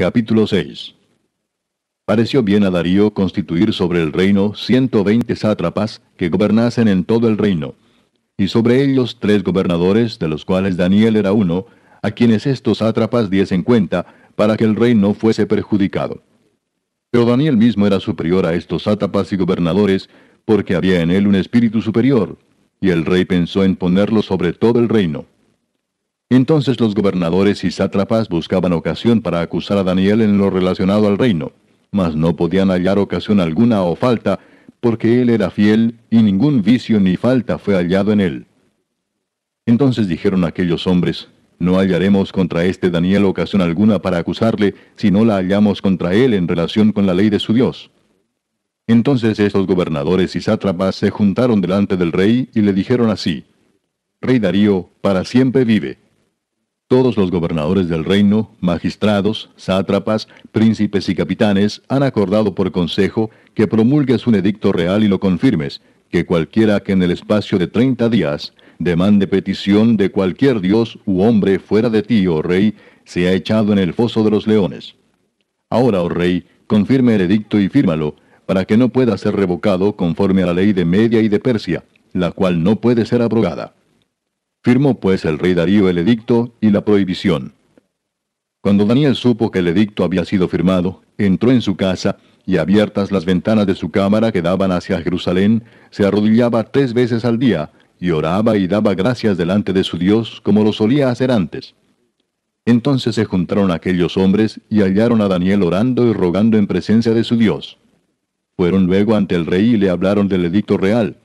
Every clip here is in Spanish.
Capítulo 6 Pareció bien a Darío constituir sobre el reino ciento veinte sátrapas que gobernasen en todo el reino, y sobre ellos tres gobernadores, de los cuales Daniel era uno, a quienes estos sátrapas diesen cuenta, para que el rey no fuese perjudicado. Pero Daniel mismo era superior a estos sátrapas y gobernadores, porque había en él un espíritu superior, y el rey pensó en ponerlo sobre todo el reino. Entonces los gobernadores y sátrapas buscaban ocasión para acusar a Daniel en lo relacionado al reino, mas no podían hallar ocasión alguna o falta, porque él era fiel y ningún vicio ni falta fue hallado en él. Entonces dijeron aquellos hombres, no hallaremos contra este Daniel ocasión alguna para acusarle, si no la hallamos contra él en relación con la ley de su Dios. Entonces estos gobernadores y sátrapas se juntaron delante del rey y le dijeron así, Rey Darío, para siempre vive. Todos los gobernadores del reino, magistrados, sátrapas, príncipes y capitanes han acordado por consejo que promulgues un edicto real y lo confirmes, que cualquiera que en el espacio de treinta días demande petición de cualquier dios u hombre fuera de ti, oh rey, sea echado en el foso de los leones. Ahora, oh rey, confirme el edicto y fírmalo, para que no pueda ser revocado conforme a la ley de Media y de Persia, la cual no puede ser abrogada. Firmó pues el rey Darío el edicto y la prohibición. Cuando Daniel supo que el edicto había sido firmado, entró en su casa, y abiertas las ventanas de su cámara que daban hacia Jerusalén, se arrodillaba tres veces al día, y oraba y daba gracias delante de su Dios, como lo solía hacer antes. Entonces se juntaron aquellos hombres y hallaron a Daniel orando y rogando en presencia de su Dios. Fueron luego ante el rey y le hablaron del edicto real,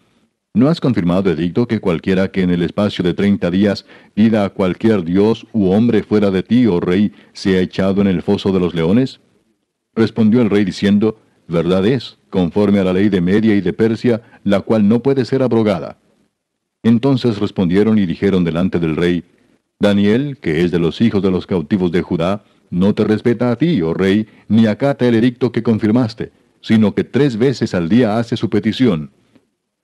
¿No has confirmado, edicto, que cualquiera que en el espacio de treinta días pida a cualquier dios u hombre fuera de ti, oh rey, sea echado en el foso de los leones? Respondió el rey diciendo, Verdad es, conforme a la ley de Media y de Persia, la cual no puede ser abrogada. Entonces respondieron y dijeron delante del rey, Daniel, que es de los hijos de los cautivos de Judá, no te respeta a ti, oh rey, ni acata el edicto que confirmaste, sino que tres veces al día hace su petición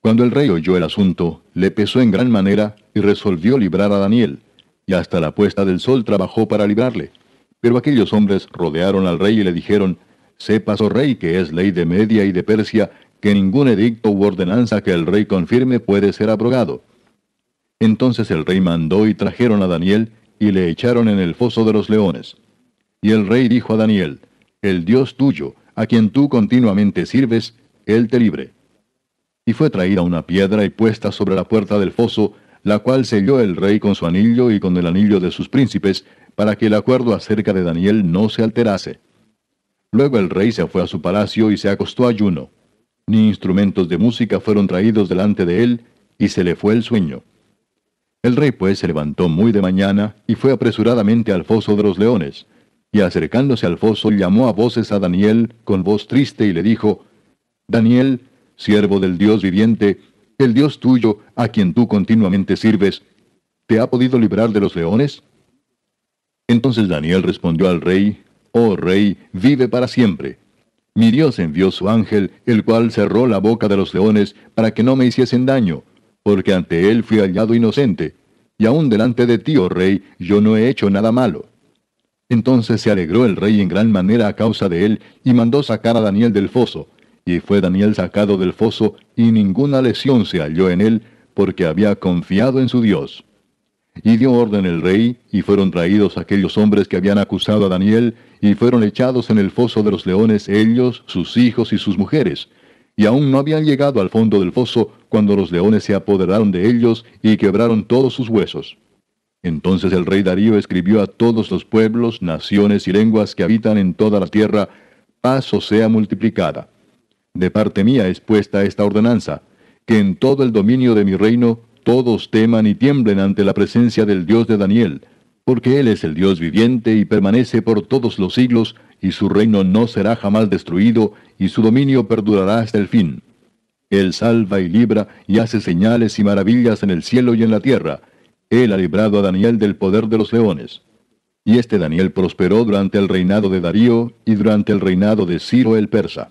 cuando el rey oyó el asunto, le pesó en gran manera y resolvió librar a Daniel, y hasta la puesta del sol trabajó para librarle. Pero aquellos hombres rodearon al rey y le dijeron, Sepas, oh rey, que es ley de Media y de Persia, que ningún edicto u ordenanza que el rey confirme puede ser abrogado. Entonces el rey mandó y trajeron a Daniel, y le echaron en el foso de los leones. Y el rey dijo a Daniel, El Dios tuyo, a quien tú continuamente sirves, él te libre. Y fue traída una piedra y puesta sobre la puerta del foso, la cual selló el rey con su anillo y con el anillo de sus príncipes, para que el acuerdo acerca de Daniel no se alterase. Luego el rey se fue a su palacio y se acostó ayuno. Ni instrumentos de música fueron traídos delante de él, y se le fue el sueño. El rey pues se levantó muy de mañana y fue apresuradamente al foso de los leones, y acercándose al foso llamó a voces a Daniel con voz triste y le dijo, Daniel, siervo del Dios viviente, el Dios tuyo, a quien tú continuamente sirves, ¿te ha podido librar de los leones? Entonces Daniel respondió al rey, Oh rey, vive para siempre. Mi Dios envió su ángel, el cual cerró la boca de los leones para que no me hiciesen daño, porque ante él fui hallado inocente, y aún delante de ti, oh rey, yo no he hecho nada malo. Entonces se alegró el rey en gran manera a causa de él, y mandó sacar a Daniel del foso, y fue Daniel sacado del foso, y ninguna lesión se halló en él, porque había confiado en su Dios. Y dio orden el rey, y fueron traídos aquellos hombres que habían acusado a Daniel, y fueron echados en el foso de los leones ellos, sus hijos y sus mujeres. Y aún no habían llegado al fondo del foso cuando los leones se apoderaron de ellos y quebraron todos sus huesos. Entonces el rey Darío escribió a todos los pueblos, naciones y lenguas que habitan en toda la tierra, paz o sea multiplicada. De parte mía es puesta esta ordenanza, que en todo el dominio de mi reino todos teman y tiemblen ante la presencia del Dios de Daniel, porque Él es el Dios viviente y permanece por todos los siglos, y su reino no será jamás destruido, y su dominio perdurará hasta el fin. Él salva y libra y hace señales y maravillas en el cielo y en la tierra. Él ha librado a Daniel del poder de los leones. Y este Daniel prosperó durante el reinado de Darío y durante el reinado de Ciro el persa.